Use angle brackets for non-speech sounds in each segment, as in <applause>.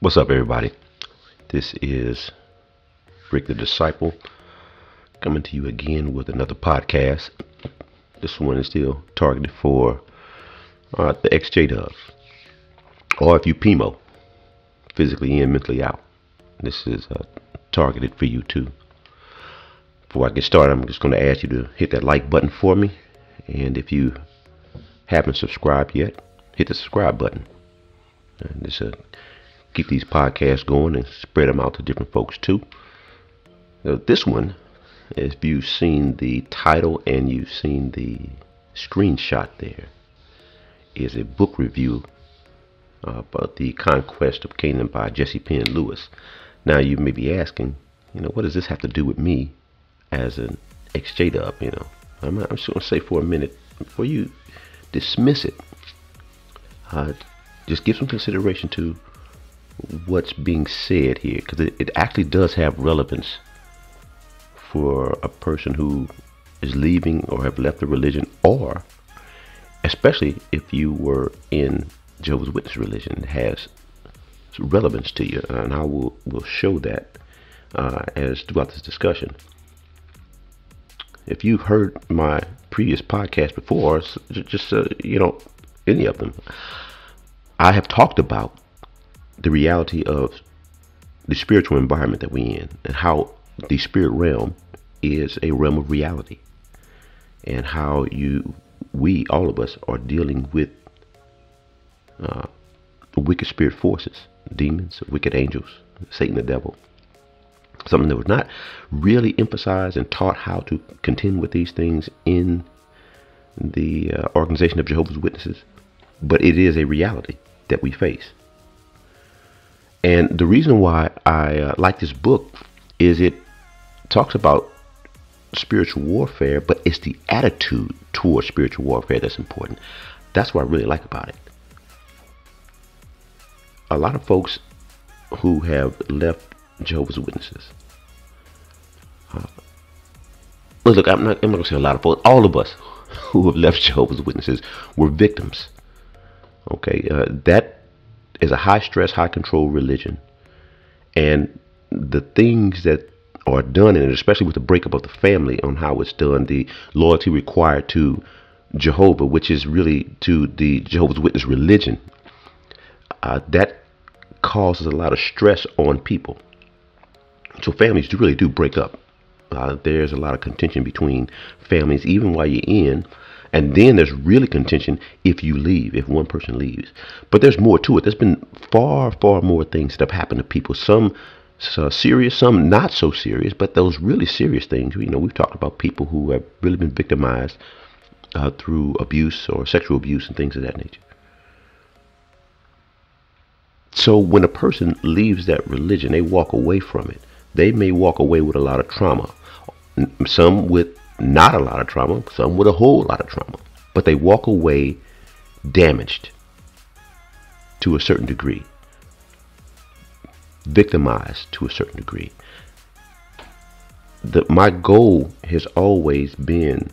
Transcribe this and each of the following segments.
What's up, everybody? This is Rick the Disciple coming to you again with another podcast. This one is still targeted for uh, the XJ Dubs, or if you PMO, physically in, mentally out. This is uh, targeted for you too. Before I get started, I'm just going to ask you to hit that like button for me, and if you haven't subscribed yet, hit the subscribe button. And this uh, keep these podcasts going and spread them out to different folks too. Now, this one, if you've seen the title and you've seen the screenshot there, is a book review uh, about the Conquest of Canaan by Jessie Penn Lewis. Now you may be asking, you know, what does this have to do with me as an XJ dub? You know, I'm, I'm just going to say for a minute before you dismiss it. Uh, just give some consideration to what's being said here because it, it actually does have relevance for a person who is leaving or have left the religion or especially if you were in Jehovah's Witness religion it has relevance to you and I will, will show that uh, as throughout this discussion. If you've heard my previous podcast before just uh, you know any of them I have talked about the reality of the spiritual environment that we're in and how the spirit realm is a realm of reality and how you we all of us are dealing with uh, wicked spirit forces demons wicked angels satan the devil. Something that was not really emphasized and taught how to contend with these things in the uh, organization of jehovah's witnesses but it is a reality that we face and the reason why I uh, like this book is it talks about spiritual warfare, but it's the attitude towards spiritual warfare that's important. That's what I really like about it. A lot of folks who have left Jehovah's Witnesses. Uh, look, I'm not, I'm not going to say a lot of folks. All of us <laughs> who have left Jehovah's Witnesses were victims. Okay, uh, that is a high stress, high control religion. And the things that are done in it, especially with the breakup of the family on how it's done, the loyalty required to Jehovah, which is really to the Jehovah's Witness religion, uh, that causes a lot of stress on people. So families do really do break up. Uh, there's a lot of contention between families, even while you're in and then there's really contention if you leave, if one person leaves. But there's more to it. There's been far, far more things that have happened to people. Some uh, serious, some not so serious, but those really serious things. You know, we've talked about people who have really been victimized uh, through abuse or sexual abuse and things of that nature. So when a person leaves that religion, they walk away from it. They may walk away with a lot of trauma. Some with not a lot of trauma, some with a whole lot of trauma, but they walk away damaged to a certain degree, victimized to a certain degree. The, my goal has always been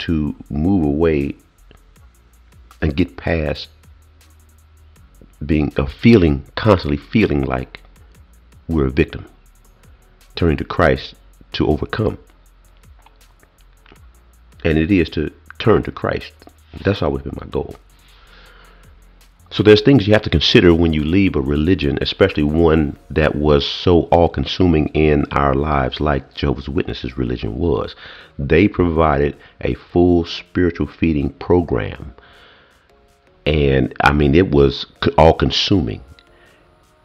to move away and get past being a feeling constantly feeling like we're a victim. Turning to Christ to overcome. And it is to turn to Christ. That's always been my goal. So there's things you have to consider when you leave a religion, especially one that was so all-consuming in our lives like Jehovah's Witnesses religion was. They provided a full spiritual feeding program. And I mean, it was all-consuming.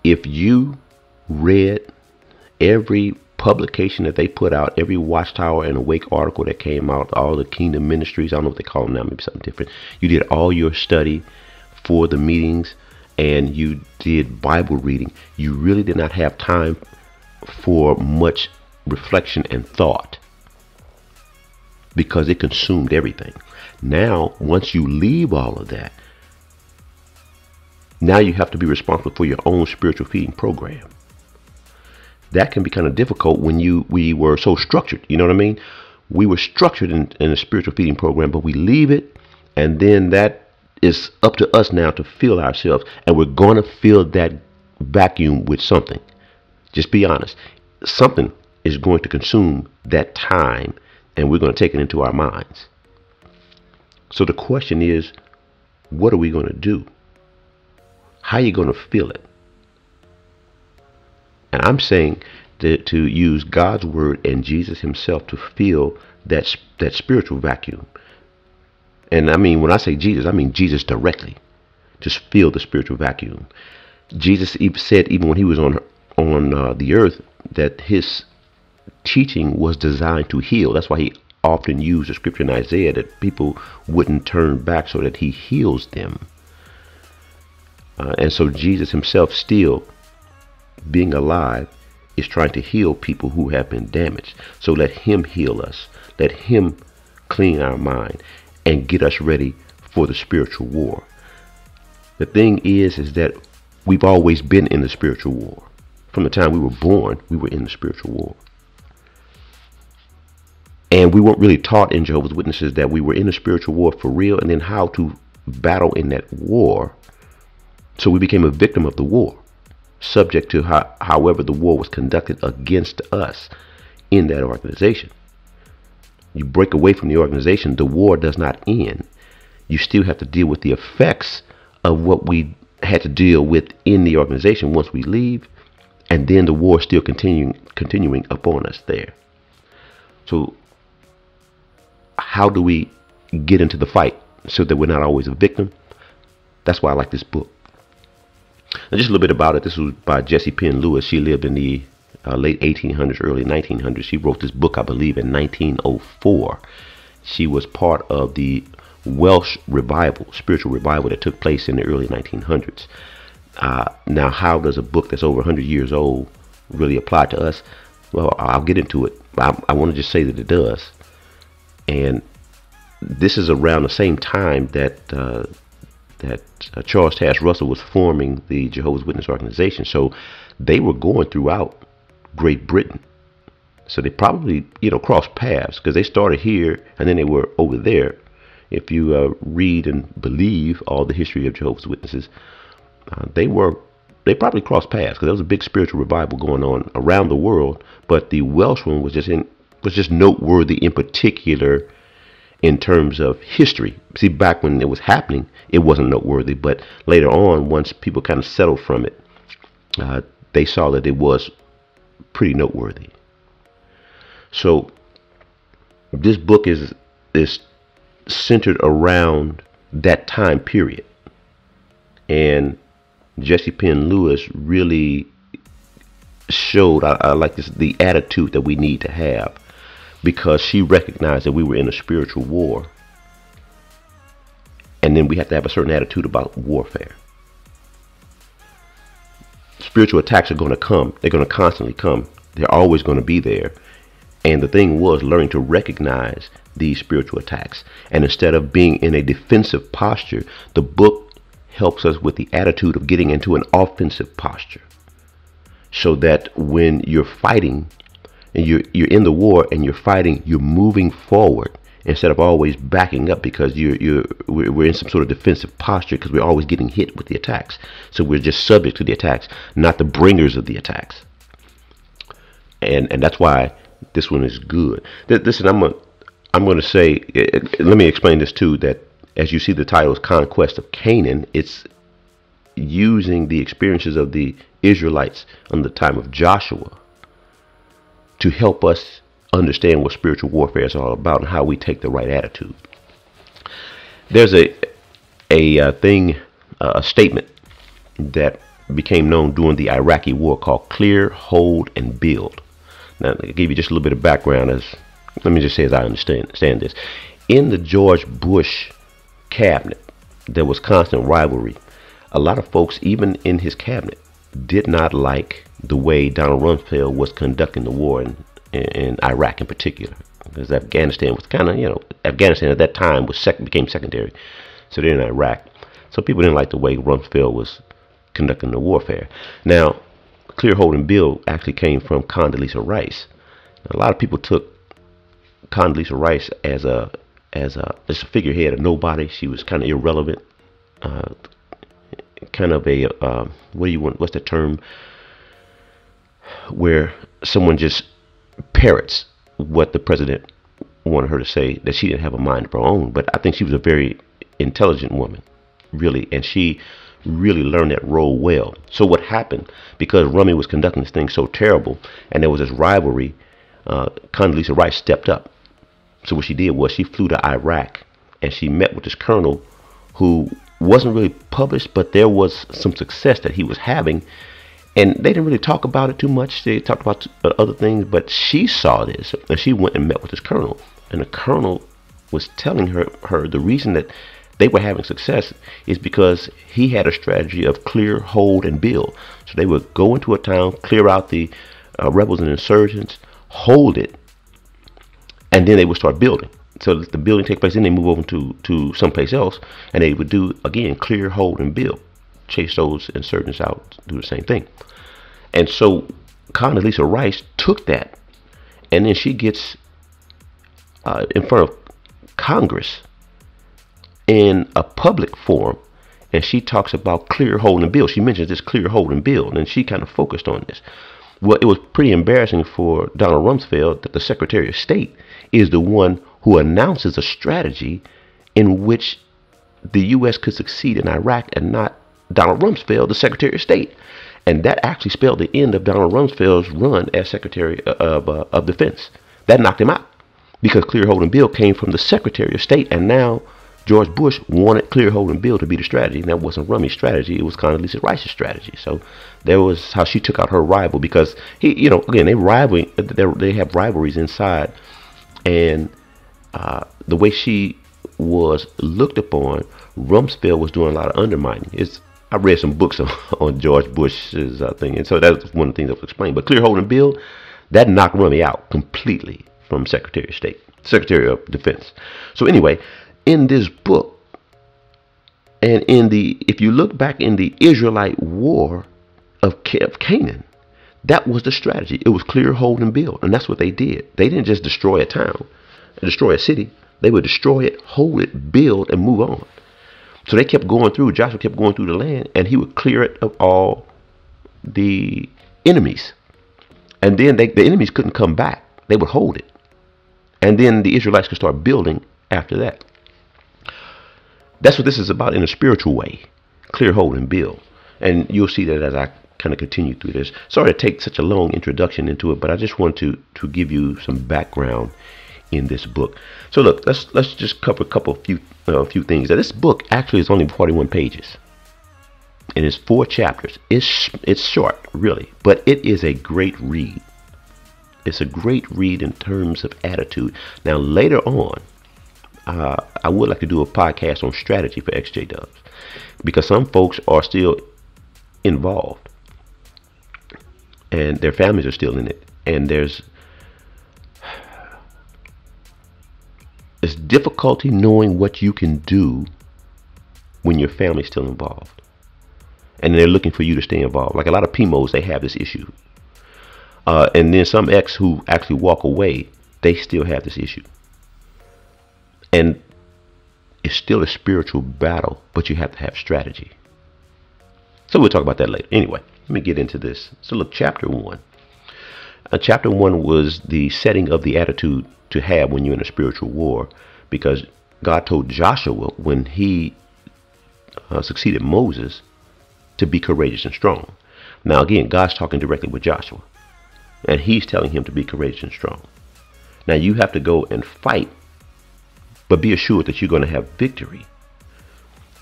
If you read every publication that they put out, every Watchtower and Awake article that came out, all the Kingdom Ministries, I don't know what they call them now, maybe something different. You did all your study for the meetings and you did Bible reading. You really did not have time for much reflection and thought because it consumed everything. Now, once you leave all of that, now you have to be responsible for your own spiritual feeding program that can be kind of difficult when you we were so structured. You know what I mean? We were structured in, in a spiritual feeding program, but we leave it, and then that is up to us now to fill ourselves, and we're going to fill that vacuum with something. Just be honest. Something is going to consume that time, and we're going to take it into our minds. So the question is, what are we going to do? How are you going to feel it? And I'm saying that to use God's word and Jesus himself to fill that that spiritual vacuum. And I mean, when I say Jesus, I mean Jesus directly. Just fill the spiritual vacuum. Jesus said even when he was on on uh, the earth that his teaching was designed to heal. That's why he often used the scripture in Isaiah that people wouldn't turn back so that he heals them. Uh, and so Jesus himself still being alive is trying to heal people who have been damaged. So let him heal us. Let him clean our mind and get us ready for the spiritual war. The thing is is that we've always been in the spiritual war. From the time we were born, we were in the spiritual war. And we weren't really taught in Jehovah's Witnesses that we were in a spiritual war for real and then how to battle in that war. So we became a victim of the war, subject to how, however the war was conducted against us in that organization. You break away from the organization, the war does not end. You still have to deal with the effects of what we had to deal with in the organization once we leave, and then the war still continuing continuing upon us there. So how do we get into the fight so that we're not always a victim? That's why I like this book. Now, just a little bit about it. This was by Jessie Penn Lewis. She lived in the uh, late 1800s, early 1900s. She wrote this book, I believe, in 1904. She was part of the Welsh revival, spiritual revival that took place in the early 1900s. Uh, now, how does a book that's over 100 years old really apply to us? Well, I'll get into it. I, I want to just say that it does and this is around the same time that uh, that uh, Charles Taze Russell was forming the Jehovah's Witness organization. So they were going throughout Great Britain. So they probably you know crossed paths because they started here and then they were over there. If you uh, read and believe all the history of Jehovah's Witnesses, uh, they were they probably crossed paths because there was a big spiritual revival going on around the world. But the Welsh one was just in was just noteworthy in particular in terms of history. See, back when it was happening, it wasn't noteworthy, but later on, once people kind of settled from it, uh, they saw that it was pretty noteworthy. So, this book is is centered around that time period, and Jessie Penn Lewis really showed, I, I like this, the attitude that we need to have because she recognized that we were in a spiritual war. And then we have to have a certain attitude about warfare. Spiritual attacks are going to come. They're going to constantly come. They're always going to be there. And the thing was learning to recognize these spiritual attacks. And instead of being in a defensive posture, the book helps us with the attitude of getting into an offensive posture. So that when you're fighting, and you're you're in the war and you're fighting, you're moving forward instead of always backing up because you're you're we're in some sort of defensive posture because we're always getting hit with the attacks. So we're just subject to the attacks, not the bringers of the attacks. And and that's why this one is good. Listen, I'm a, I'm going to say. Eh, eh, let me explain this too. That as you see, the title is "Conquest of Canaan." It's using the experiences of the Israelites on the time of Joshua to help us understand what spiritual warfare is all about and how we take the right attitude. There's a a, uh, thing, uh, a statement that became known during the Iraqi war called clear, hold, and build. Now, to give you just a little bit of background, as let me just say as I understand, understand this. In the George Bush cabinet, there was constant rivalry. A lot of folks, even in his cabinet, did not like the way Donald Rumsfeld was conducting the war in, in, in Iraq in particular. Because Afghanistan was kind of, you know, Afghanistan at that time was sec- became secondary. So they're in Iraq. So people didn't like the way Rumsfeld was conducting the warfare. Now, Clear Hold and Build actually came from Condoleezza Rice. A lot of people took Condoleezza Rice as a as a as a figurehead of nobody. She was kind of irrelevant. uh, kind of a uh, what do you want? What's the term? Where someone just parrots what the president wanted her to say. That she didn't have a mind of her own, but I think she was a very intelligent woman, really, and she really learned that role well. So what happened because Rummy was conducting this thing so terrible, and there was this rivalry? Uh, Condoleezza Rice stepped up. So what she did was she flew to Iraq and she met with this colonel who wasn't really published, but there was some success that he was having. And they didn't really talk about it too much. They talked about other things, but she saw this and she went and met with this colonel. And the colonel was telling her, her the reason that they were having success is because he had a strategy of clear, hold, and build. So they would go into a town, clear out the uh, rebels and insurgents, hold it, and then they would start building. So the building take place, then they move over to to someplace else, and they would do again clear, hold, and build, chase those insurgents out, do the same thing. And so Condoleezza Rice took that, and then she gets uh, in front of Congress in a public forum, and she talks about clear, hold, and build. She mentions this clear, hold, and build, and she kind of focused on this. Well, it was pretty embarrassing for Donald Rumsfeld that the Secretary of State is the one who announces a strategy in which the U.S. could succeed in Iraq and not Donald Rumsfeld, the Secretary of State. And that actually spelled the end of Donald Rumsfeld's run as Secretary of, uh, of Defense. That knocked him out because clear hold and build came from the Secretary of State. And now George Bush wanted clear hold and build to be the strategy. And that wasn't Rummy's strategy. It was Condoleezza Rice's strategy. So there was how she took out her rival because he, you know, again, they rivaling, they have rivalries inside. And uh, the way she was looked upon, Rumsfeld was doing a lot of undermining. It's I read some books <laughs> on, on George Bush's uh, thing, and so that's one of the things I've explained. But clear hold and build, that knocked Rummy out completely from Secretary of State, Secretary of Defense. So anyway, in this book, and in the if you look back in the Israelite War of, of Canaan, that was the strategy. It was clear, hold, and build, and that's what they did. They didn't just destroy a town destroy a city. They would destroy it, hold it, build, and move on. So they kept going through. Joshua kept going through the land, and he would clear it of all the enemies. And then they, the enemies couldn't come back. They would hold it. And then the Israelites could start building after that. That's what this is about in a spiritual way. Clear, hold, and build. And you'll see that as I kind of continue through this. Sorry to take such a long introduction into it, but I just want to, to give you some background in this book. So look, let's let's just cover a couple few uh, few things. Now, this book actually is only 41 pages, and it's four chapters. It's it's short, really, but it is a great read. It's a great read in terms of attitude. Now later on, uh, I would like to do a podcast on strategy for XJ Dubs because some folks are still involved and their families are still in it, and there's It's difficulty knowing what you can do when your family's still involved. And they're looking for you to stay involved. Like a lot of PMOs, they have this issue. Uh, and then some ex who actually walk away, they still have this issue. And it's still a spiritual battle, but you have to have strategy. So we'll talk about that later. Anyway, let me get into this. So look, chapter one. Uh, chapter one was the setting of the attitude to have when you're in a spiritual war because God told Joshua when he uh, succeeded Moses to be courageous and strong. Now, again, God's talking directly with Joshua, and he's telling him to be courageous and strong. Now, you have to go and fight, but be assured that you're going to have victory.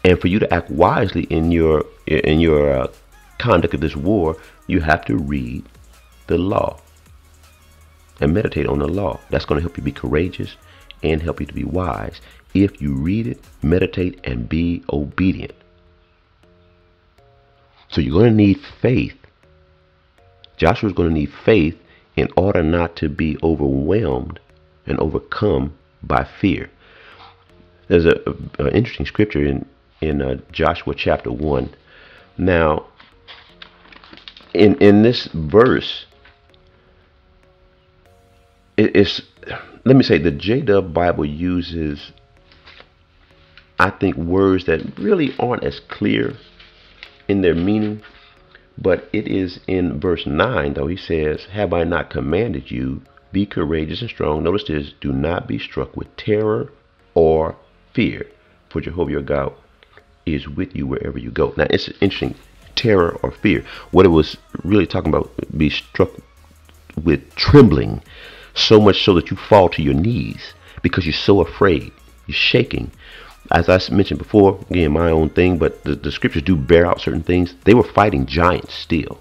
And for you to act wisely in your in your uh, conduct of this war, you have to read the law and meditate on the law. That's going to help you be courageous and help you to be wise if you read it, meditate, and be obedient. So you're going to need faith. Joshua's going to need faith in order not to be overwhelmed and overcome by fear. There's a, a, a interesting scripture in in uh, Joshua chapter one. Now, in in this verse, it's let me say the JW Bible uses I think, words that really aren't as clear in their meaning. But it is in verse 9, though, he says, Have I not commanded you, be courageous and strong? Notice this do not be struck with terror or fear, for Jehovah your God is with you wherever you go. Now, it's interesting terror or fear. What it was really talking about, be struck with trembling, so much so that you fall to your knees because you're so afraid. You're shaking. As I mentioned before, again, my own thing, but the, the scriptures do bear out certain things. They were fighting giants still.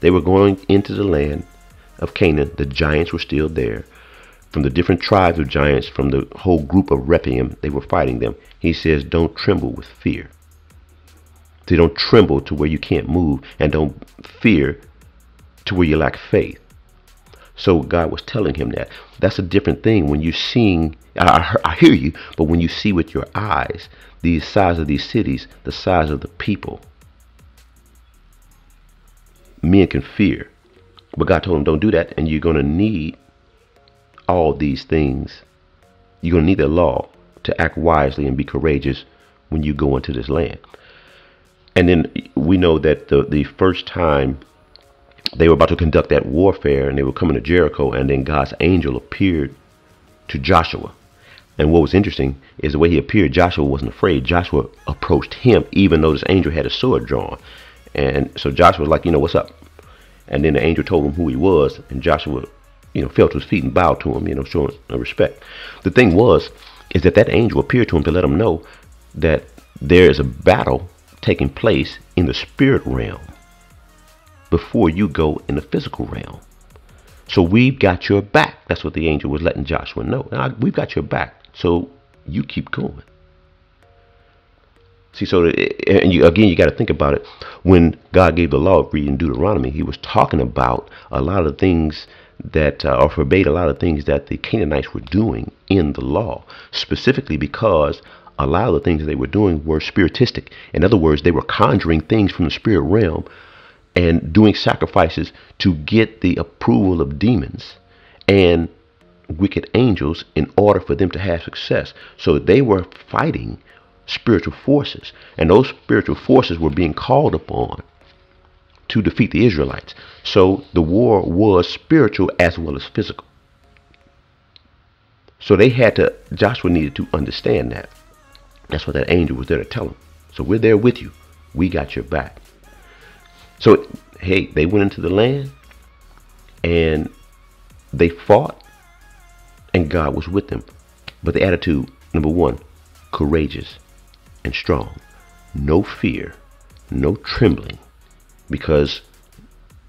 They were going into the land of Canaan. The giants were still there. From the different tribes of giants, from the whole group of Rephaim, they were fighting them. He says, Don't tremble with fear. So don't tremble to where you can't move, and don't fear to where you lack faith. So God was telling him that. That's a different thing when you're seeing, I, I hear you, but when you see with your eyes the size of these cities, the size of the people, men can fear. But God told him, don't do that, and you're going to need all these things. You're going to need the law to act wisely and be courageous when you go into this land. And then we know that the, the first time they were about to conduct that warfare and they were coming to Jericho, and then God's angel appeared to Joshua. And what was interesting is the way he appeared, Joshua wasn't afraid. Joshua approached him, even though this angel had a sword drawn. And so Joshua was like, you know, what's up? And then the angel told him who he was, and Joshua, you know, fell to his feet and bowed to him, you know, showing respect. The thing was, is that that angel appeared to him to let him know that there is a battle taking place in the spirit realm before you go in the physical realm. So we've got your back. That's what the angel was letting Joshua know. Now, we've got your back. So you keep going. See, so and you, again, you got to think about it. When God gave the law of reading Deuteronomy, He was talking about a lot of things that, uh, or forbade a lot of things that the Canaanites were doing in the law, specifically because a lot of the things that they were doing were spiritistic. In other words, they were conjuring things from the spirit realm and doing sacrifices to get the approval of demons and wicked angels in order for them to have success. So they were fighting spiritual forces, and those spiritual forces were being called upon to defeat the Israelites. So the war was spiritual as well as physical. So they had to, Joshua needed to understand that. That's what that angel was there to tell him. So we're there with you. We got your back. So, hey, they went into the land and they fought and God was with them. But the attitude, number one, courageous and strong. No fear, no trembling. Because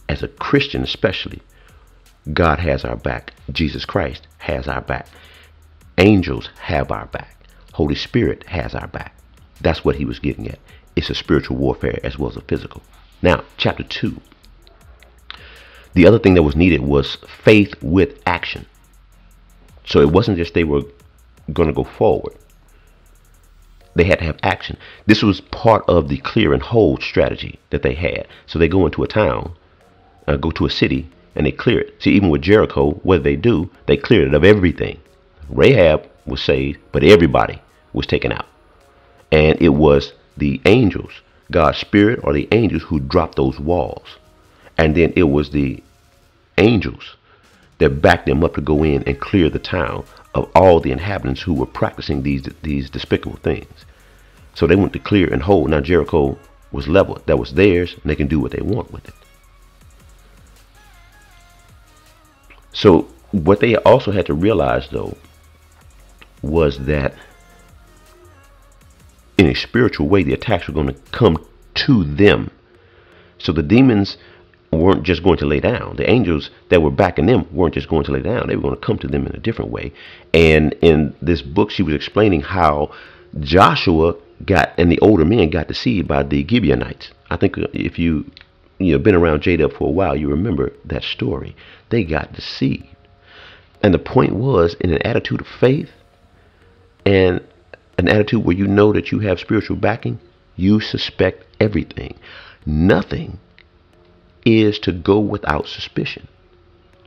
as a Christian, especially, God has our back. Jesus Christ has our back. Angels have our back. Holy Spirit has our back. That's what he was getting at. It's a spiritual warfare as well as a physical. Now, chapter 2. The other thing that was needed was faith with action. So it wasn't just they were going to go forward. They had to have action. This was part of the clear and hold strategy that they had. So they go into a town, uh, go to a city, and they clear it. See, even with Jericho, what they do? They cleared it of everything. Rahab was saved, but everybody was taken out. And it was the angels God's spirit or the angels who dropped those walls. And then it was the angels that backed them up to go in and clear the town of all the inhabitants who were practicing these these despicable things. So they went to clear and hold. Now Jericho was leveled. That was theirs, and they can do what they want with it. So what they also had to realize though was that in a spiritual way, the attacks were going to come to them. So the demons weren't just going to lay down. The angels that were backing them weren't just going to lay down. They were going to come to them in a different way. And in this book, she was explaining how Joshua got and the older men got deceived by the Gibeonites. I think uh, if you you know been around J-Dub for a while, you remember that story. They got deceived. And the point was in an attitude of faith and an attitude where you know that you have spiritual backing, you suspect everything. Nothing is to go without suspicion.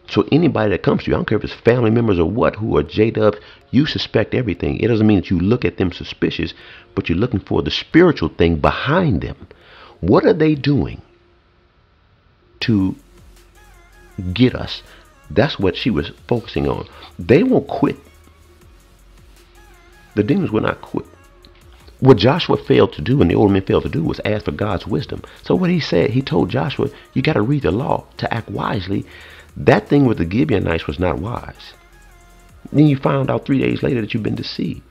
So anybody that comes to you, I don't care if it's family members or what, who are J up, you suspect everything. It doesn't mean that you look at them suspicious, but you're looking for the spiritual thing behind them. What are they doing to get us? That's what she was focusing on. They won't quit. The demons will not quit. What Joshua failed to do and the old men failed to do was ask for God's wisdom. So what he said, he told Joshua, you got to read the law to act wisely. That thing with the Gibeonites was not wise. Then you found out three days later that you've been deceived.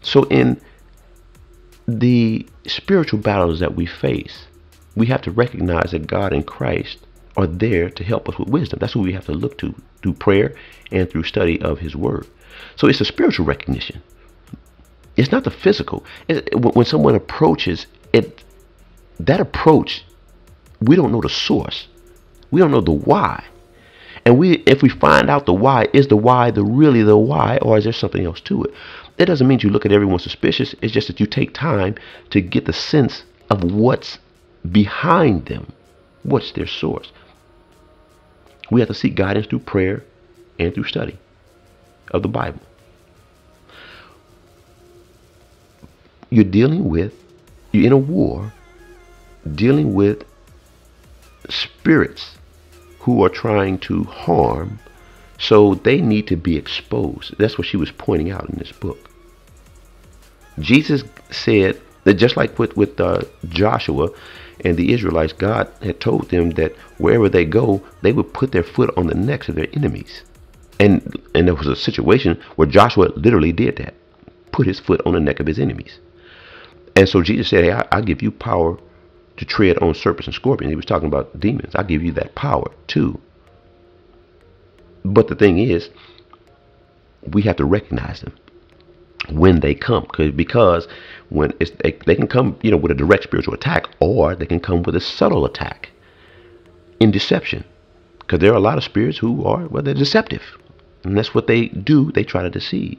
So in the spiritual battles that we face, we have to recognize that God and Christ are there to help us with wisdom. That's what we have to look to through prayer and through study of his word. So it's a spiritual recognition. It's not the physical. It, when someone approaches it, that approach, we don't know the source. We don't know the why. And we, if we find out the why, is the why the really the why, or is there something else to it? It doesn't mean you look at everyone suspicious. It's just that you take time to get the sense of what's behind them, what's their source. We have to seek guidance through prayer and through study of the Bible. you're dealing with, you're in a war dealing with spirits who are trying to harm, so they need to be exposed. That's what she was pointing out in this book. Jesus said that just like with, with uh, Joshua and the Israelites, God had told them that wherever they go, they would put their foot on the necks of their enemies. And, and there was a situation where Joshua literally did that, put his foot on the neck of his enemies. And so Jesus said, Hey, I, I give you power to tread on serpents and scorpions. He was talking about demons. I give you that power too. But the thing is, we have to recognize them when they come because when it's they, they can come you know with a direct spiritual attack or they can come with a subtle attack in deception because there are a lot of spirits who are well they're deceptive and that's what they do they try to deceive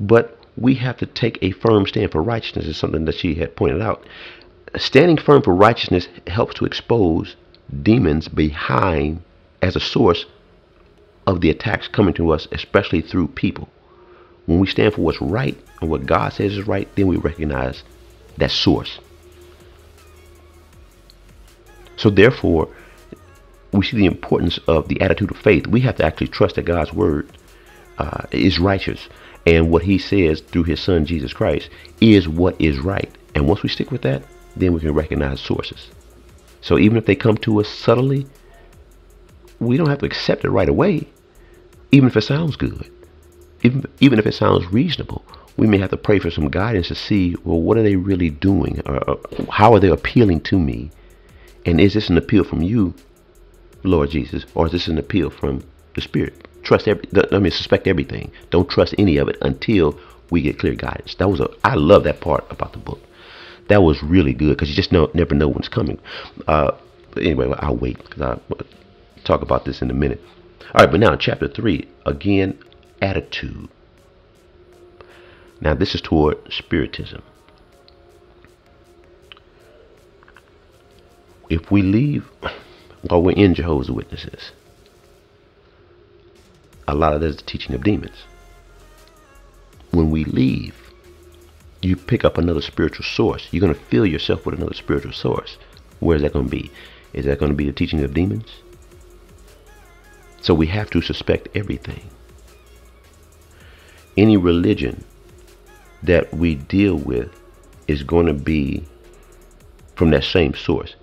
but we have to take a firm stand for righteousness is something that she had pointed out. Standing firm for righteousness helps to expose demons behind as a source of the attacks coming to us, especially through people. When we stand for what's right and what God says is right, then we recognize that source. So therefore, we see the importance of the attitude of faith. We have to actually trust that God's word uh, is righteous and what he says through his son Jesus Christ is what is right. And once we stick with that, then we can recognize sources. So even if they come to us subtly, we don't have to accept it right away, even if it sounds good. Even, even if it sounds reasonable, we may have to pray for some guidance to see, well, what are they really doing? Or, or how are they appealing to me? And is this an appeal from you, Lord Jesus, or is this an appeal from the Spirit? trust every I mean suspect everything. Don't trust any of it until we get clear guidance. That was a I love that part about the book. That was really good because you just know never know when it's coming. Uh, anyway, I'll wait because I'll talk about this in a minute. All right, but now chapter three again, attitude. Now this is toward spiritism. If we leave while we're in Jehovah's Witnesses, a lot of that is the teaching of demons. When we leave, you pick up another spiritual source. You're going to fill yourself with another spiritual source. Where is that going to be? Is that going to be the teaching of demons? So we have to suspect everything. Any religion that we deal with is going to be from that same source,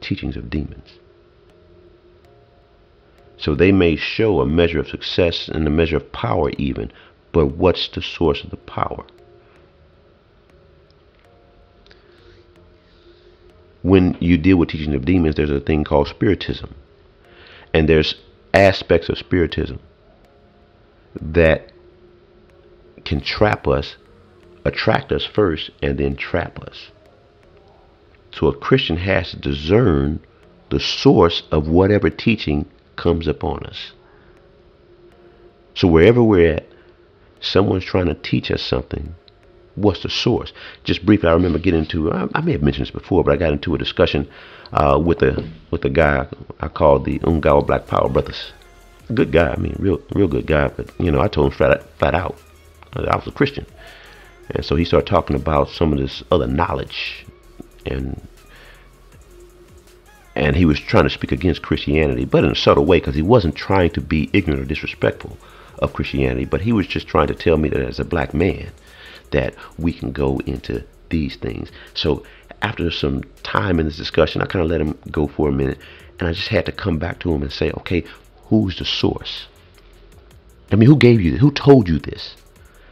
teachings of demons. So they may show a measure of success and a measure of power even, but what's the source of the power? When you deal with teaching of demons, there's a thing called spiritism. And there's aspects of spiritism that can trap us, attract us first, and then trap us. So a Christian has to discern the source of whatever teaching comes upon us. So wherever we're at, someone's trying to teach us something what's the source? Just briefly, I remember getting into. I, I may have mentioned this before, but I got into a discussion uh, with a with a guy I called the Ungawa Black Power Brothers. Good guy, I mean, real real good guy. But you know, I told him flat flat out, I was a Christian, and so he started talking about some of this other knowledge, and and he was trying to speak against Christianity, but in a subtle way, because he wasn't trying to be ignorant or disrespectful of Christianity, but he was just trying to tell me that as a black man, that we can go into these things. So after some time in this discussion, I kind of let him go for a minute, and I just had to come back to him and say, okay, who's the source? I mean, who gave you this? Who told you this?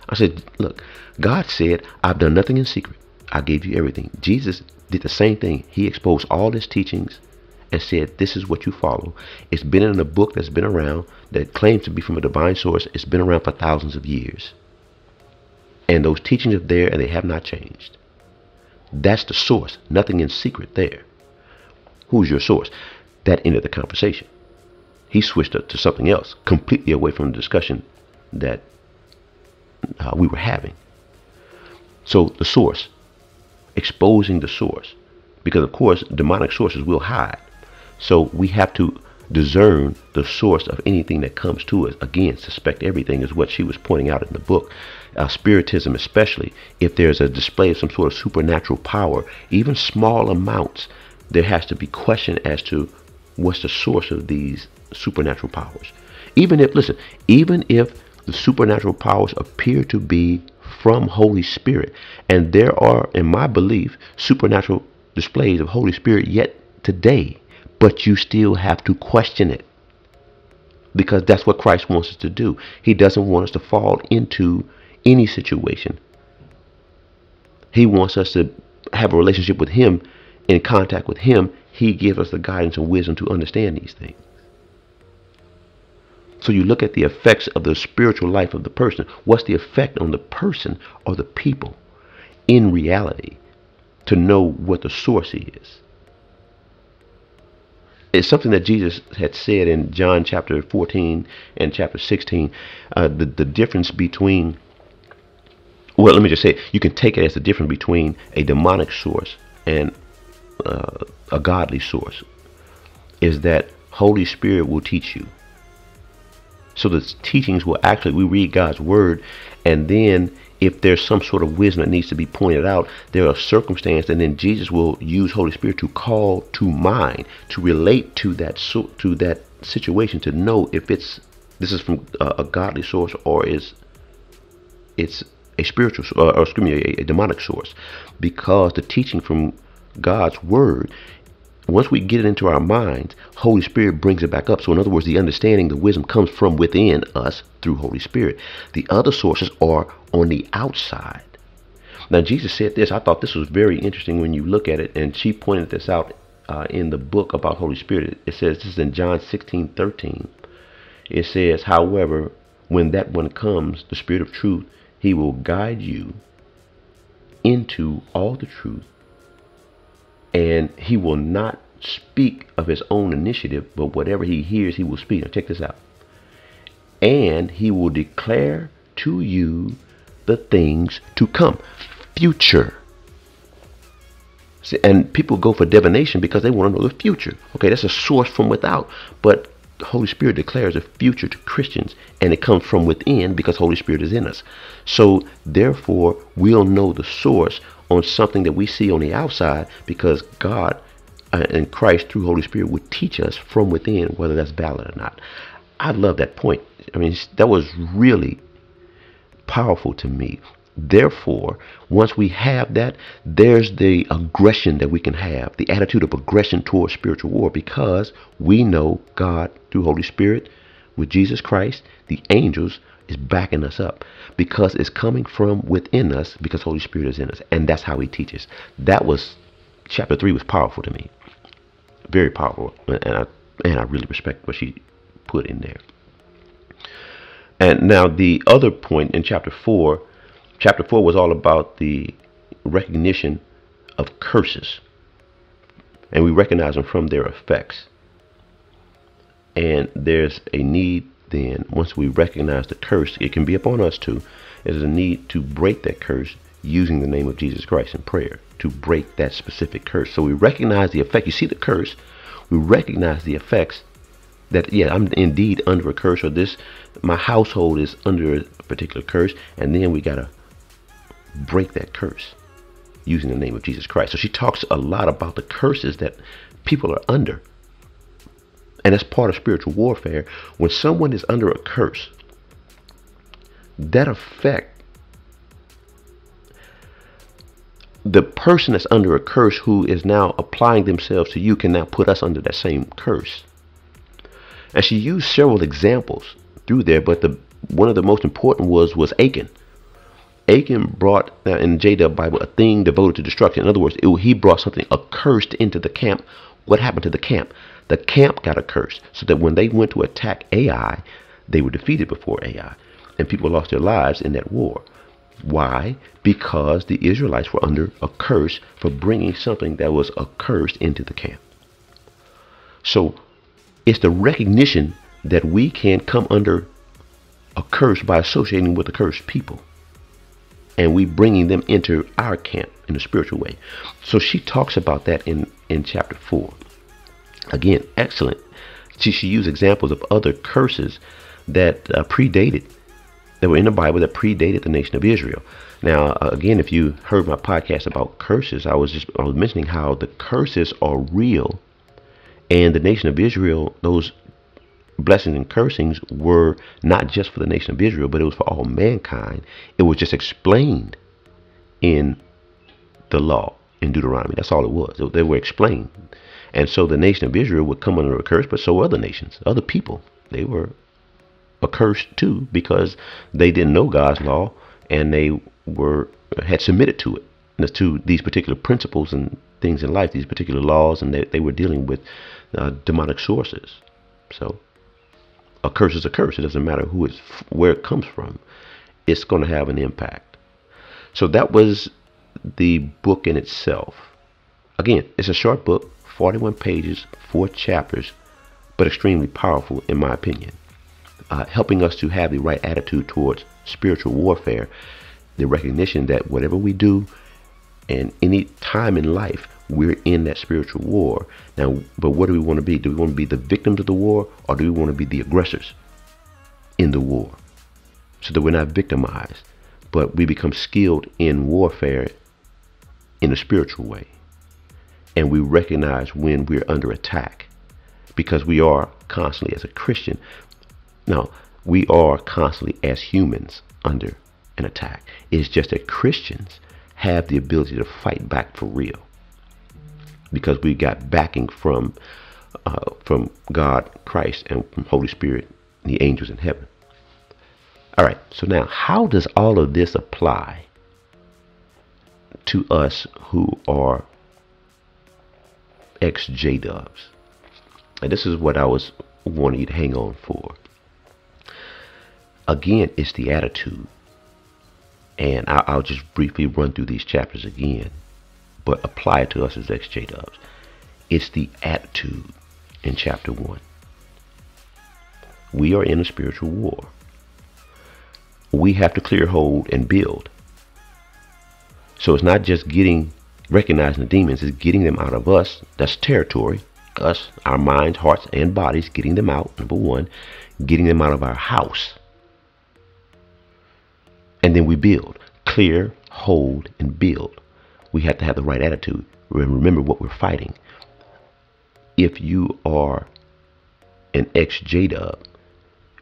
I said, look, God said, I've done nothing in secret. I gave you everything. Jesus did the same thing. He exposed all his teachings and said, This is what you follow. It's been in a book that's been around that claims to be from a divine source. It's been around for thousands of years. And those teachings are there and they have not changed. That's the source. Nothing in secret there. Who's your source? That ended the conversation. He switched it to something else, completely away from the discussion that uh, we were having. So the source, exposing the source, because of course demonic sources will hide. So we have to discern the source of anything that comes to us. Again, suspect everything is what she was pointing out in the book. Uh, spiritism, especially if there's a display of some sort of supernatural power, even small amounts, there has to be question as to what's the source of these supernatural powers. Even if, listen, even if the supernatural powers appear to be from Holy Spirit, and there are, in my belief, supernatural displays of Holy Spirit yet today but you still have to question it. Because that's what Christ wants us to do. He doesn't want us to fall into any situation. He wants us to have a relationship with Him, in contact with Him. He gives us the guidance and wisdom to understand these things. So you look at the effects of the spiritual life of the person. What's the effect on the person or the people in reality to know what the source is? It's something that Jesus had said in John chapter 14 and chapter 16. Uh, the the difference between well, let me just say you can take it as the difference between a demonic source and uh, a godly source is that Holy Spirit will teach you. So the teachings will actually we read God's word and then if there's some sort of wisdom that needs to be pointed out, there are circumstances, and then Jesus will use Holy Spirit to call to mind, to relate to that to that situation, to know if it's this is from a, a godly source or is it's a spiritual or, or excuse me, a, a demonic source, because the teaching from God's word once we get it into our minds, Holy Spirit brings it back up. So, in other words, the understanding, the wisdom comes from within us through Holy Spirit. The other sources are on the outside. Now, Jesus said this. I thought this was very interesting when you look at it, and she pointed this out uh, in the book about Holy Spirit. It says this is in John 16 13. It says, However, when that one comes, the Spirit of truth, he will guide you into all the truth and he will not speak of his own initiative, but whatever he hears, he will speak. Now, check this out. And he will declare to you the things to come, future. See, and people go for divination because they want to know the future. Okay, that's a source from without, but the Holy Spirit declares a future to Christians, and it comes from within because Holy Spirit is in us. So, therefore, we'll know the source on something that we see on the outside because God uh, and Christ through Holy Spirit would teach us from within whether that's valid or not. I love that point. I mean, that was really powerful to me. Therefore, once we have that, there's the aggression that we can have, the attitude of aggression towards spiritual war, because we know God through Holy Spirit, with Jesus Christ, the angels, is backing us up because it's coming from within us because Holy Spirit is in us. And that's how he teaches. That was chapter three was powerful to me. Very powerful. And I and I really respect what she put in there. And now the other point in chapter four, chapter four was all about the recognition of curses. And we recognize them from their effects. And there's a need then, once we recognize the curse, it can be upon us too. There's a need to break that curse using the name of Jesus Christ in prayer to break that specific curse. So we recognize the effect. You see the curse, we recognize the effects that yeah, I'm indeed under a curse or this my household is under a particular curse and then we got to break that curse using the name of Jesus Christ. So she talks a lot about the curses that people are under. And that's part of spiritual warfare. When someone is under a curse, that effect the person that's under a curse who is now applying themselves to you can now put us under that same curse. And she used several examples through there, but the one of the most important was was Achan. Achan brought uh, in JW Bible a thing devoted to destruction. In other words, it, he brought something accursed into the camp. What happened to the camp? The camp got a curse so that when they went to attack Ai, they were defeated before Ai, and people lost their lives in that war. Why? Because the Israelites were under a curse for bringing something that was accursed into the camp. So it's the recognition that we can come under a curse by associating with the cursed people. And we bringing them into our camp in a spiritual way. So she talks about that in, in chapter 4. Again, excellent. She, she used examples of other curses that uh, predated that were in the Bible that predated the nation of Israel. Now, uh, again, if you heard my podcast about curses, I was just I was mentioning how the curses are real, and the nation of Israel, those blessings and cursings were not just for the nation of Israel, but it was for all mankind. It was just explained in the law in Deuteronomy. That's all it was. They were explained. And so the nation of Israel would come under a curse, but so other nations, other people. They were accursed too because they didn't know God's law and they were had submitted to it to these particular principles and things in life, these particular laws, and they, they were dealing with uh, demonic sources. So a curse is a curse. It doesn't matter who it's where it comes from. It's going to have an impact. So that was the book in itself. Again, it's a short book, 41 pages, four chapters, but extremely powerful in my opinion uh, helping us to have the right attitude towards spiritual warfare. The recognition that whatever we do and any time in life, we're in that spiritual war. Now, but what do we want to be? Do we want to be the victims of the war or do we want to be the aggressors in the war? So that we're not victimized, but we become skilled in warfare in a spiritual way. And we recognize when we're under attack because we are constantly, as a Christian, now, we are constantly, as humans, under an attack. It's just that Christians have the ability to fight back for real because we got backing from uh, from God, Christ, and from Holy Spirit, and the angels in heaven. All right. So now, how does all of this apply to us who are ex J Dubs? And this is what I was wanting you to hang on for. Again, it's the attitude. And I'll just briefly run through these chapters again, but apply it to us as XJ Dubs. It's the attitude in chapter 1. We are in a spiritual war. We have to clear hold and build. So it's not just getting, recognizing the demons, is getting them out of us. That's territory. Us, our minds, hearts, and bodies, getting them out, number one. Getting them out of our house. And then we build. Clear, hold, and build. We have to have the right attitude. Remember what we're fighting. If you are an ex J-Dub,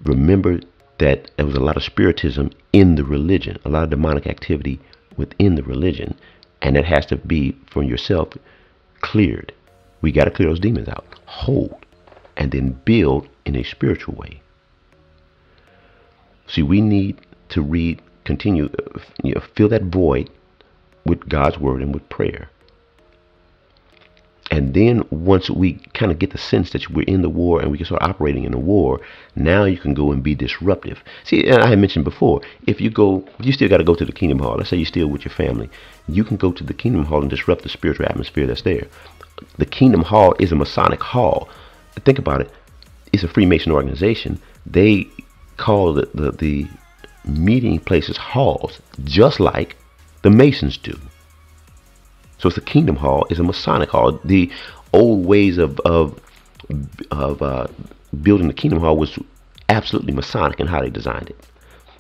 remember that there was a lot of spiritism in the religion, a lot of demonic activity within the religion, and it has to be from yourself cleared. We got to clear those demons out. Hold, and then build in a spiritual way. See, we need to read continue, uh, you know, fill that void with God's word and with prayer. And then once we kind of get the sense that we're in the war and we can start operating in the war, now you can go and be disruptive. See, I had mentioned before, if you go, you still got to go to the Kingdom Hall. Let's say you're still with your family, you can go to the Kingdom Hall and disrupt the spiritual atmosphere that's there. The Kingdom Hall is a Masonic hall. Think about it. It's a Freemason organization. They call the, the, the meeting places halls, just like The Masons do. So it's a Kingdom Hall, it's a Masonic Hall. The old ways of of of uh, building the Kingdom Hall was absolutely Masonic in how they designed it.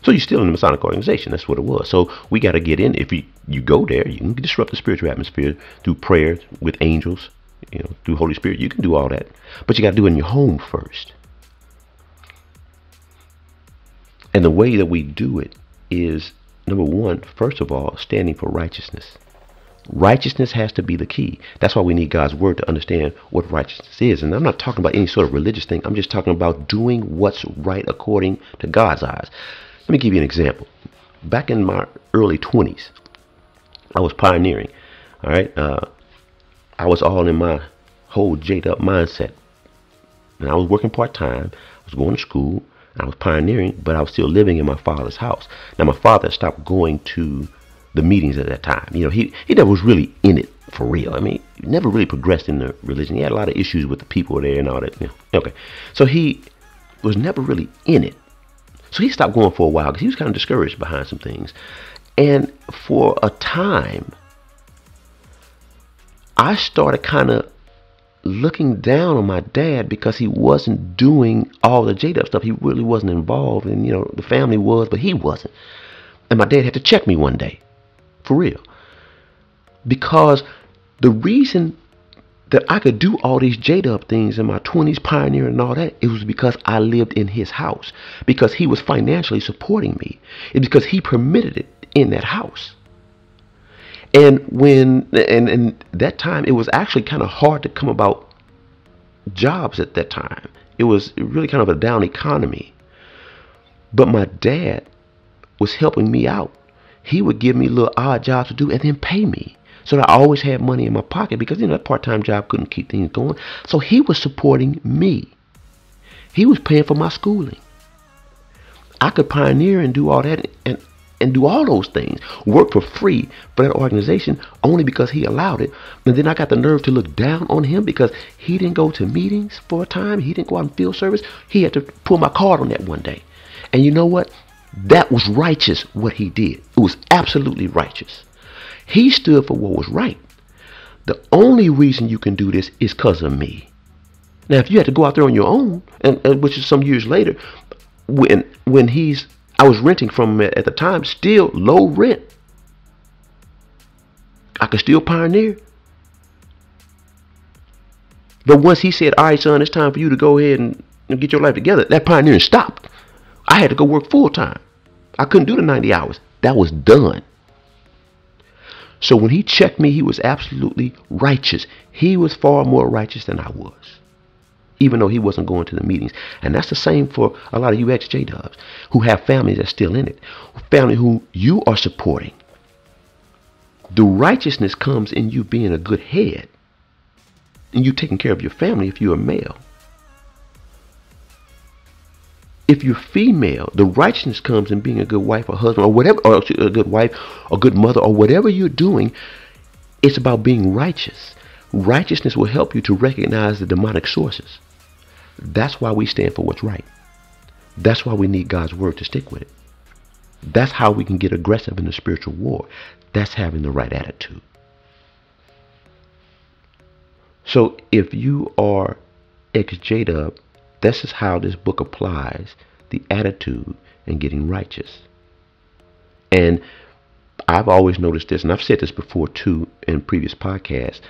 So you're still in the Masonic organization. That's what it was. So we got to get in. If you, you go there, you can disrupt the spiritual atmosphere through prayer with angels, you know, through Holy Spirit. You can do all that. But you got to do it in your home first. And the way that we do it is number one, first of all, standing for righteousness. Righteousness has to be the key. That's why we need God's word to understand what righteousness is. And I'm not talking about any sort of religious thing. I'm just talking about doing what's right according to God's eyes. Let me give you an example. Back in my early 20s, I was pioneering. All right. Uh, I was all in my whole jaded up mindset. And I was working part time. I was going to school. I was pioneering, but I was still living in my father's house. Now, my father stopped going to the meetings at that time. You know, he, he never was really in it for real. I mean, he never really progressed in the religion. He had a lot of issues with the people there and all that. You know. Okay. So he was never really in it. So he stopped going for a while because he was kind of discouraged behind some things. And for a time, I started kind of looking down on my dad because he wasn't doing all the J-Dub stuff. He really wasn't involved, and you know the family was, but he wasn't. And my dad had to check me one day, for real, because the reason that I could do all these J-Dub things in my 20s, pioneering and all that, it was because I lived in his house. Because he was financially supporting me. It's because he permitted it in that house. And when, and, and that time, it was actually kind of hard to come about jobs at that time. It was really kind of a down economy. But my dad was helping me out. He would give me little odd jobs to do and then pay me so that I always had money in my pocket because you know that part-time job couldn't keep things going. So he was supporting me. He was paying for my schooling. I could pioneer and do all that and and do all those things. Work for free for that organization only because he allowed it. And then I got the nerve to look down on him because he didn't go to meetings for a time. He didn't go out in field service. He had to pull my card on that one day. And you know what? That was righteous what he did. It was absolutely righteous. He stood for what was right. The only reason you can do this is because of me. Now, if you had to go out there on your own, and, and which is some years later, when when he's I was renting from him at the time, still low rent. I could still pioneer. But once he said, all right, son, it's time for you to go ahead and, and get your life together, that pioneering stopped. I had to go work full time. I couldn't do the 90 hours. That was done. So when he checked me, he was absolutely righteous. He was far more righteous than I was, even though he wasn't going to the meetings. And that's the same for a lot of you XJ dubs who have families that's still in it, family who you are supporting. The righteousness comes in you being a good head and you taking care of your family if you're a male. If you're female, the righteousness comes in being a good wife or husband or whatever, or a good wife or good mother or whatever you're doing. It's about being righteous. Righteousness will help you to recognize the demonic sources. That's why we stand for what's right. That's why we need God's word to stick with it. That's how we can get aggressive in the spiritual war. That's having the right attitude. So if you are ex-J-Dub this is how this book applies the attitude and getting righteous. And I've always noticed this, and I've said this before too in previous podcasts.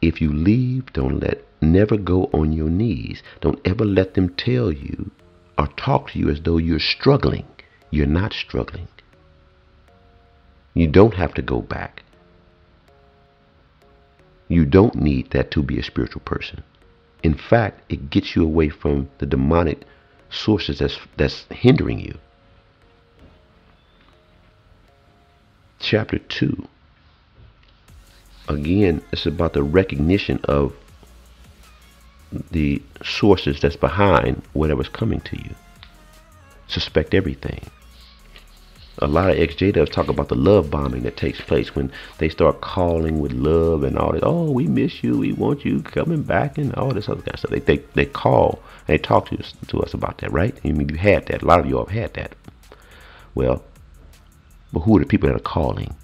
If you leave, don't let, never go on your knees. Don't ever let them tell you or talk to you as though you're struggling. You're not struggling. You don't have to go back. You don't need that to be a spiritual person. In fact, it gets you away from the demonic sources that's, that's hindering you. Chapter 2. Again, it's about the recognition of the sources that's behind whatever's coming to you. Suspect everything a lot of XJ talk about the love bombing that takes place when they start calling with love and all this. Oh, we miss you. We want you coming back and all this other kind of stuff. They they, they call and they talk to us, to us about that, right? I mean, you had that. A lot of you have had that. Well, but who are the people that are calling?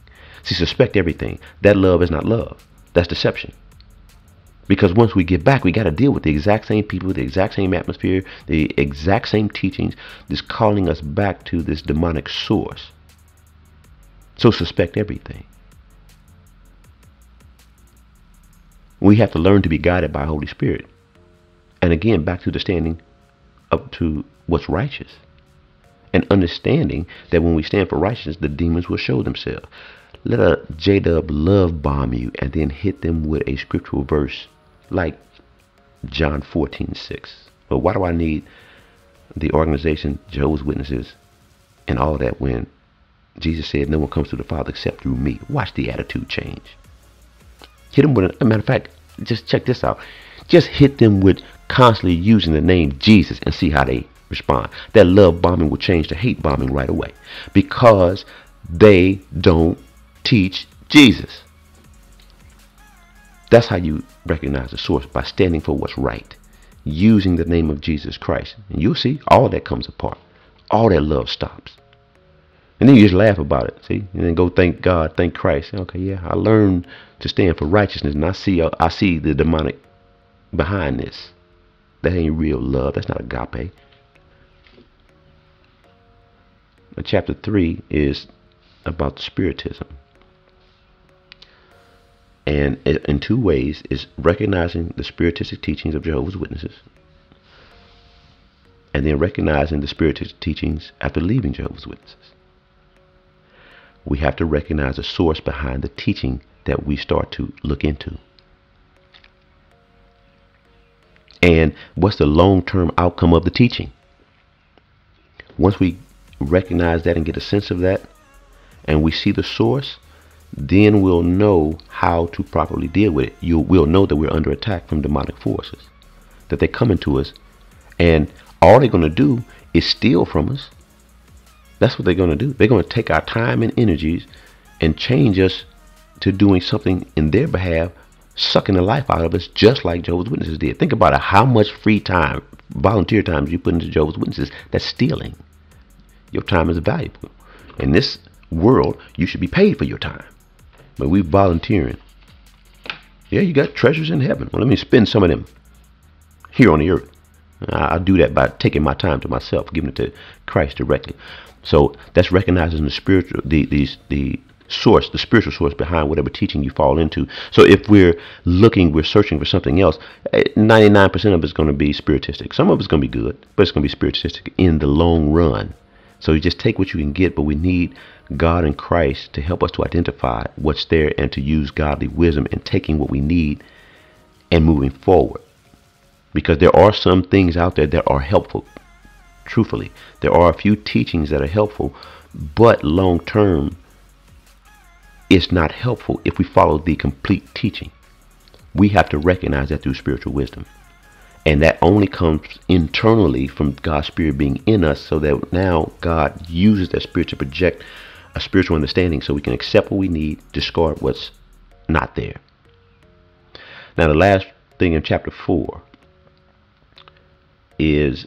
See, suspect everything. That love is not love. That's deception. Because once we get back, we got to deal with the exact same people, the exact same atmosphere, the exact same teachings, just calling us back to this demonic source. So suspect everything. We have to learn to be guided by Holy Spirit. And again, back to the standing up to what's righteous. And understanding that when we stand for righteousness, the demons will show themselves. Let a J-Dub love bomb you and then hit them with a scriptural verse like John 14, 6. But why do I need the organization, Jehovah's Witnesses, and all that when Jesus said no one comes to the Father except through me? Watch the attitude change. Hit them with a, a matter of fact, just check this out. Just hit them with constantly using the name Jesus and see how they respond. That love bombing will change to hate bombing right away because they don't teach Jesus. That's how you recognize the source by standing for what's right, using the name of Jesus Christ. And you'll see all that comes apart. All that love stops. And then you just laugh about it, see? And then go thank God, thank Christ. Okay, yeah, I learned to stand for righteousness, and I see, uh, I see the demonic behind this. That ain't real love. That's not agape. Chapter 3 is about spiritism. And in two ways is recognizing the spiritistic teachings of Jehovah's Witnesses and then recognizing the spiritistic teachings after leaving Jehovah's Witnesses. We have to recognize the source behind the teaching that we start to look into. And what's the long-term outcome of the teaching? Once we recognize that and get a sense of that, and we see the source, then we'll know how to properly deal with it. You will know that we're under attack from demonic forces, that they're coming to us, and all they're going to do is steal from us. That's what they're going to do. They're going to take our time and energies and change us to doing something in their behalf, sucking the life out of us, just like Jehovah's Witnesses did. Think about it. How much free time, volunteer time, you put into Jehovah's Witnesses? That's stealing. Your time is valuable. In this world, you should be paid for your time. But we volunteering. Yeah, you got treasures in heaven. Well, let me spend some of them here on the earth. I, do that by taking my time to myself, giving it to Christ directly. So that's recognizing the spiritual, the the the source, the spiritual source behind whatever teaching you fall into. So if we're looking, we're searching for something else, 99% eh, of it's going to be spiritistic. Some of it's going to be good, but it's going to be spiritistic in the long run. So you just take what you can get, but we need God and Christ to help us to identify what's there and to use godly wisdom in taking what we need and moving forward. Because there are some things out there that are helpful. Truthfully, there are a few teachings that are helpful, but long term, it's not helpful if we follow the complete teaching. We have to recognize that through spiritual wisdom. And that only comes internally from God's Spirit being in us so that now God uses that Spirit to project a spiritual understanding so we can accept what we need, discard what's not there. Now, the last thing in chapter 4 is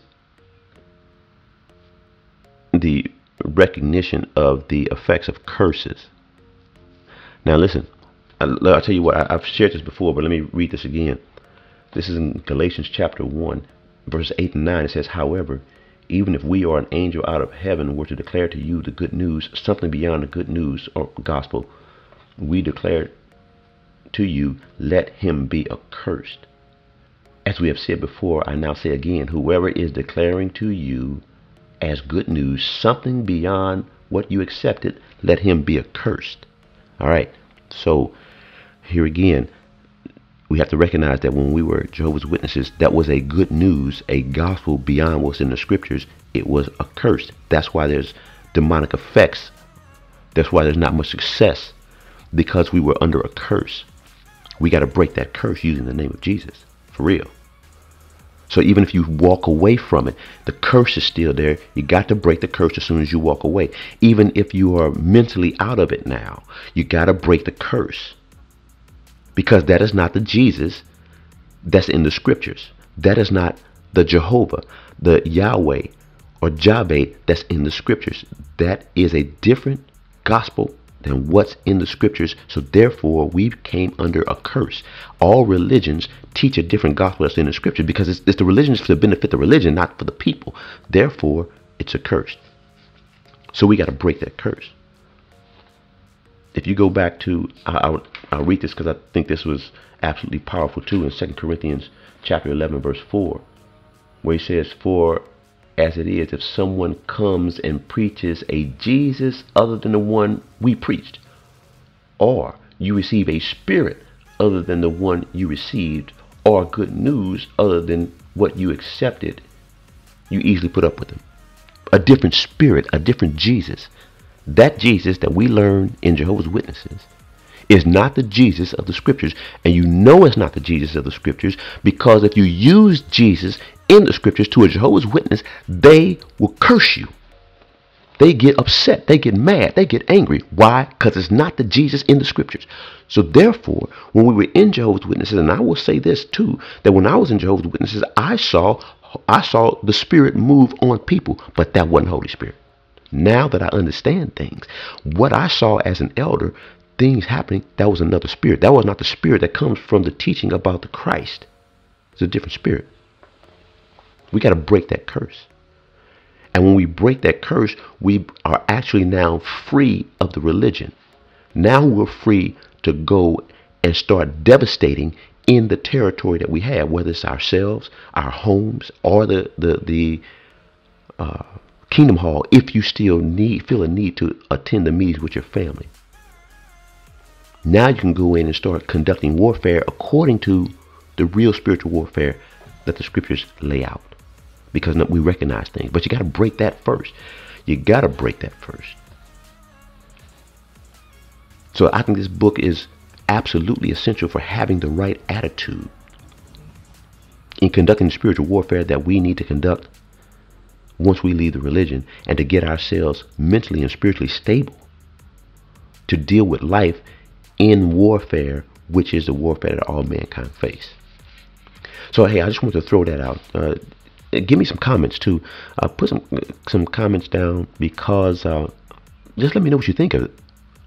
the recognition of the effects of curses. Now, listen, I'll tell you what, I've shared this before, but let me read this again. This is in Galatians chapter 1, verse 8 and 9. It says, However, even if we or an angel out of heaven were to declare to you the good news, something beyond the good news or gospel, we declare to you, let him be accursed. As we have said before, I now say again, whoever is declaring to you as good news something beyond what you accepted, let him be accursed. All right. So here again, we have to recognize that when we were Jehovah's Witnesses, that was a good news, a gospel beyond what's in the scriptures. It was a curse. That's why there's demonic effects. That's why there's not much success because we were under a curse. We got to break that curse using the name of Jesus for real. So even if you walk away from it, the curse is still there. You got to break the curse as soon as you walk away. Even if you are mentally out of it now, you got to break the curse because that is not the Jesus that's in the scriptures. That is not the Jehovah, the Yahweh, or Jahwe that's in the scriptures. That is a different gospel than what's in the scriptures. So therefore, we came under a curse. All religions teach a different gospel that's in the scripture because it's, it's the religions for the benefit of the religion, not for the people. Therefore, it's a curse. So we got to break that curse. If you go back to, I'll, I'll read this because I think this was absolutely powerful too in 2 Corinthians chapter 11 verse 4 where he says, For as it is, if someone comes and preaches a Jesus other than the one we preached, or you receive a spirit other than the one you received, or good news other than what you accepted, you easily put up with them. A different spirit, a different Jesus. That Jesus that we learn in Jehovah's Witnesses is not the Jesus of the scriptures. And you know it's not the Jesus of the scriptures because if you use Jesus in the scriptures to a Jehovah's Witness, they will curse you. They get upset. They get mad. They get angry. Why? Because it's not the Jesus in the scriptures. So therefore, when we were in Jehovah's Witnesses, and I will say this too, that when I was in Jehovah's Witnesses, I saw I saw the Spirit move on people, but that wasn't Holy Spirit. Now that I understand things, what I saw as an elder, things happening, that was another spirit. That was not the spirit that comes from the teaching about the Christ. It's a different spirit. We got to break that curse. And when we break that curse, we are actually now free of the religion. Now we're free to go and start devastating in the territory that we have, whether it's ourselves, our homes, or the the the uh, Kingdom Hall. If you still need feel a need to attend the meetings with your family, now you can go in and start conducting warfare according to the real spiritual warfare that the scriptures lay out. Because we recognize things. But you got to break that first. You got to break that first. So I think this book is absolutely essential for having the right attitude in conducting the spiritual warfare that we need to conduct once we leave the religion and to get ourselves mentally and spiritually stable to deal with life in warfare, which is the warfare that all mankind face. So hey, I just want to throw that out. Uh, give me some comments too. Uh, put some some comments down because uh, just let me know what you think of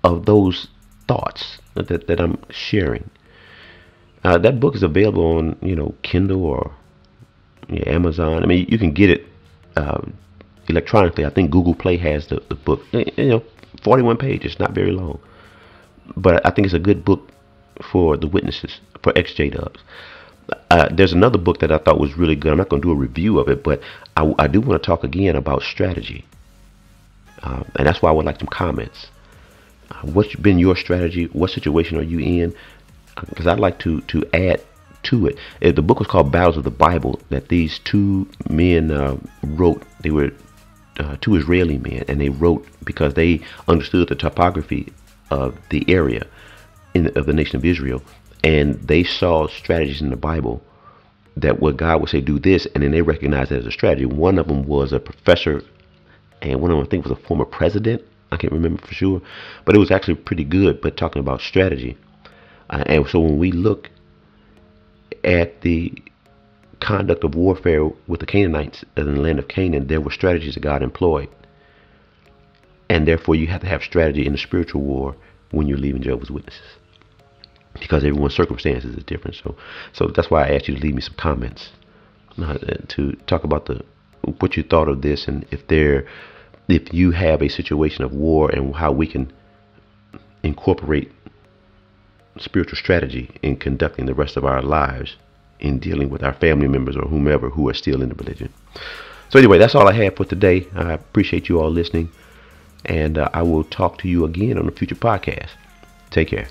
of those thoughts that that I'm sharing. Uh, that book is available on you know Kindle or yeah, Amazon. I mean, you can get it uh, electronically. I think Google Play has the, the book. You know, 41 pages, not very long but I think it's a good book for the witnesses for XJ Dubs. Uh, there's another book that I thought was really good. I'm not going to do a review of it, but I, I do want to talk again about strategy, uh, and that's why I would like some comments. Uh, what's been your strategy? What situation are you in? Because I'd like to to add to it. Uh, the book was called Battles of the Bible that these two men uh, wrote. They were uh, two Israeli men, and they wrote because they understood the topography of the area in, of the nation of Israel, and they saw strategies in the Bible that what God would say do this, and then they recognized it as a strategy. One of them was a professor, and one of them I think was a former president. I can't remember for sure, but it was actually pretty good. But talking about strategy, uh, and so when we look at the conduct of warfare with the Canaanites in the land of Canaan, there were strategies that God employed. And therefore, you have to have strategy in the spiritual war when you're leaving Jehovah's Witnesses. Because everyone's circumstances is different. So, so that's why I asked you to leave me some comments uh, to talk about the what you thought of this and if there, if you have a situation of war and how we can incorporate spiritual strategy in conducting the rest of our lives in dealing with our family members or whomever who are still in the religion. So anyway, that's all I have for today. I appreciate you all listening. And uh, I will talk to you again on a future podcast. Take care.